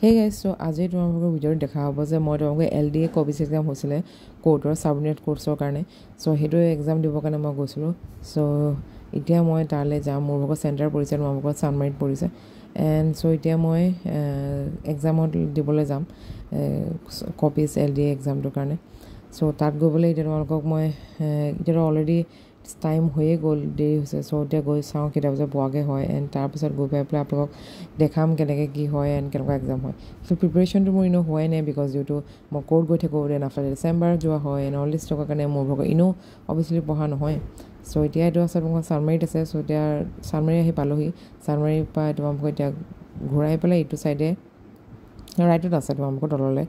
সেই চ' আজি তোমালোকৰ ভিডিঅ'ত দেখা হ'ব যে মই তোমালোকে এল ডি এ কবিছ এক্সাম হৈছিলে কোৰ্টৰ ছাবৰ্ডিনেট কোৰ্চৰ কাৰণে। চ' সেইটো এক্সাম দিবৰ কাৰণে মই গৈছিলোঁ। চ' এতিয়া মই তালৈ যাম। মোৰ ভাগৰ চেণ্টাৰ পৰিছে তোমালোকৰ চানমাৰীত পৰিছে। এণ্ড চ' এতিয়া মই এক্সামত দিবলৈ যাম কপিজ এল ডি এ এক্সামটোৰ কাৰণে। চ' তাত গৈ পেলাই এতিয়া তোমালোকক মই এতিয়াতো অলৰেডি টাইম হৈয়ে গ'ল দেৰি হৈছে চ' এতিয়া গৈ চাওঁ কেইটা বজাত পোৱাকৈ হয় এণ্ড তাৰপিছত গৈ পাই পেলাই আপোনালোকক দেখাম কেনেকৈ কি হয় এণ্ড কেনেকুৱা এক্সাম হয়। চ' প্ৰিপেৰেশ্যনটো মোৰ এনেও হোৱাই নাই বিকজ যিহেতু মই ক'ৰ্ট গৈ থাকোঁ দেন আফটাৰ ডিচেম্বৰ যোৱা হয় এণ্ড অল দিছ টকাৰ কাৰণে মোৰ ভাগৰ এনেও অভিয়াছলি পঢ়া নহয়। চ' এতিয়া এইটো আছে তোমালোকৰ চানমাৰীত আছে চ' এতিয়া চানমাৰী আহি পালোহি। চানমাৰীৰ পৰা তোমালোকক এতিয়া ঘূৰাই পেলাই এইটো ছাইডে ৰাইটত আছে তোমালোকৰ তললৈ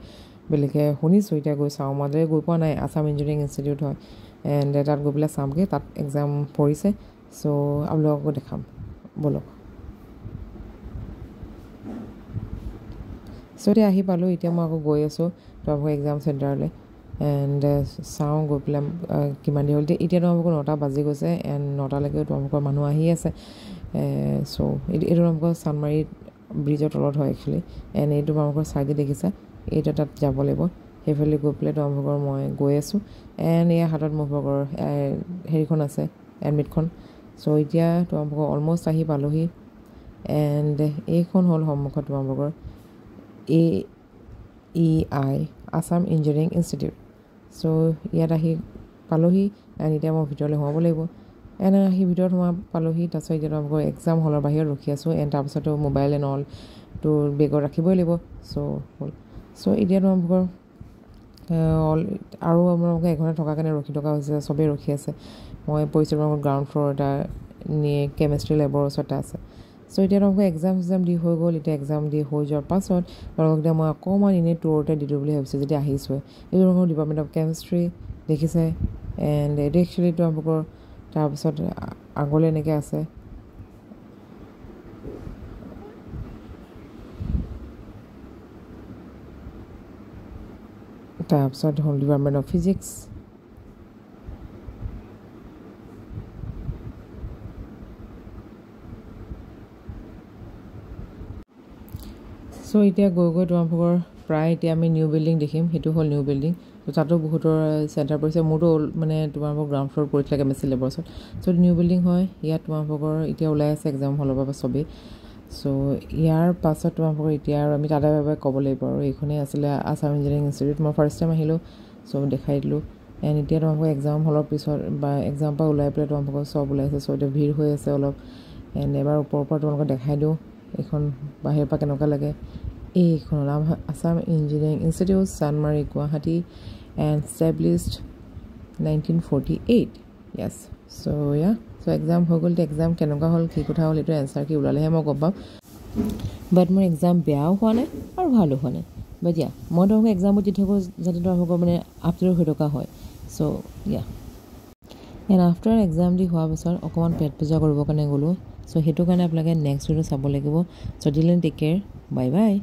বেলেগে শুনিছোঁ। এতিয়া গৈ চাওঁ মাজে গৈ পোৱা নাই আছাম ইঞ্জিনিয়াৰিং ইনষ্টিটিউট হয়। এণ্ড তাত গৈ পেলাই চামগৈ তাত এক্সাম পৰিছে। চ' আপোনালোককো দেখাম ব'লক। চ' এতিয়া আহি পালোঁ এতিয়া মই আকৌ গৈ আছোঁ তোমালোকৰ এক্সাম চেণ্টাৰলৈ এণ্ড চাওঁ গৈ পেলাই কিমান দেৰি হ'ল। এতিয়া তোমালোকৰ নটা বাজি গৈছে এণ্ড নটালৈকে তোমালোকৰ মানুহ আহি আছে। চ' এইটো তোমালোকৰ চানমাৰী ব্ৰিজৰ তলত হয় একচুৱেলি এণ্ড এইটো তোমালোকৰ চাইডে দেখিছা। এইটো তাত যাব লাগিব। সেইফালে গৈ পেলাই তোমালোকৰ মই গৈ আছোঁ। এণ্ড এয়া হাতত মোৰ ভাগৰ হেৰিখন আছে এডমিটখন। চ' এতিয়া তোমালোকৰ অলমষ্ট আহি পালোহি। এণ্ড এইখন হ'ল সন্মুখত তোমালোকৰ A E I Assam engineering institute so' ইয়াত আহি পালোহি। এণ্ড এতিয়া মই ভিতৰলৈ সোমাব লাগিব। এণ্ড আহি ভিতৰত সোমাই পালোহি তাৰপিছত এতিয়া তোমালোকৰ এক্সাম হলৰ বাহিৰত ৰখি আছোঁ এণ্ড তাৰপিছতো মোবাইল এণ্ড অল তোৰ বেগত ৰাখিবই লাগিব। চ' হ'ল। চ' এতিয়া তোমালোকৰ অল আৰু আপোনালোকে এঘণ্টা থকাৰ কাৰণে ৰখি থকা হৈছে চবেই ৰখি আছে। মই পৰিছোঁ তোমালোকৰ গ্ৰাউণ্ড ফ্ল'ৰ এটা নিয়ে কেমেষ্ট্ৰি লেবৰ ওচৰতে আছে। চ' এতিয়া তোমালোকে এক্সাম চেক্সাম দি হৈ গ'ল এতিয়া এক্সাম দি হৈ যোৱাৰ পাছত তোমালোকক এতিয়া মই অকণমান এনেই টুৰতে দি দিওঁ বুলি ভাবিছোঁ যেতিয়া আহিছোঁৱে এইটো তোমালোকৰ ডিপাৰ্টমেণ্ট অফ কেমেষ্ট্ৰি দেখিছে এণ্ড এইটো একচুৱেলি তোমালোকৰ তাৰপিছত আগলৈ এনেকৈ আছে। তাৰপিছত হ'ল ডিপাৰ্টমেণ্ট অফ ফিজিক্স চ' এতিয়া গৈ গৈ তোমালোকৰ প্ৰায় এতিয়া আমি নিউ বিল্ডিং দেখিম সেইটো হ'ল নিউ বিল্ডিং ত' তাতো বহুতৰ চেণ্টাৰ পৰিছে মোৰতো মানে তোমালোকৰ গ্ৰাউণ্ড ফ্ল'ৰ পৰিছিলে কেমেষ্ট্ৰি লেবৰ ওচৰত চ' নিউ বিল্ডিং হয় ইয়াত তোমালোকৰ এতিয়া ওলাই আছে এক্সাম হলৰ পৰা চবেই। চ' ইয়াৰ পাছত তোমালোকৰ এতিয়া আৰু আমি তাতে বাবে ক'ব লাগিব আৰু এইখনেই আছিলে আছাম ইঞ্জিনিয়াৰিং ইনষ্টিটিউট মই ফাৰ্ষ্ট টাইম আহিলোঁ চ' দেখাই দিলোঁ। এণ্ড এতিয়া তোমালোকৰ এক্সাম হলৰ পিছত বা এক্সামৰ পৰা ওলাই পেলাই তোমালোকৰ চব ওলাইছে চ' এতিয়া ভিৰ হৈ আছে অলপ। এণ্ড এবাৰ ওপৰৰ পৰা তোমালোকক দেখাই দিওঁ এইখন বাহিৰৰ পৰা কেনেকুৱা লাগে। এইখন হ'ল Assam engineering institute Chandmari Guwahati and established nineteen forty eight yes so' yeah so' exam হৈ গ'ল এক্সাম কেনেকুৱা হ'ল কি কথা হ'ল এইটো এনচাৰ কি ওলালেহে মই গম পাম। বাট মোৰ এক্সাম বেয়াও হোৱা নাই আৰু ভালো হোৱা নাই। বাট ইয়া মই তোমালোকক এক্সামবোৰ দি থাকোঁ যাতে তোমালোকৰ মানে আপ টু ডেট হৈ থকা হয়। So' yeah and after exam দি হোৱাৰ পিছত অকণমান পেট পূজা কৰিবৰ কাৰণে গ'লোঁ। চ' সেইটো কাৰণে আপোনালোকে নেক্সট ভিডিঅ' চাব লাগিব। চ' দিলেন টেক কেয়াৰ বাই বাই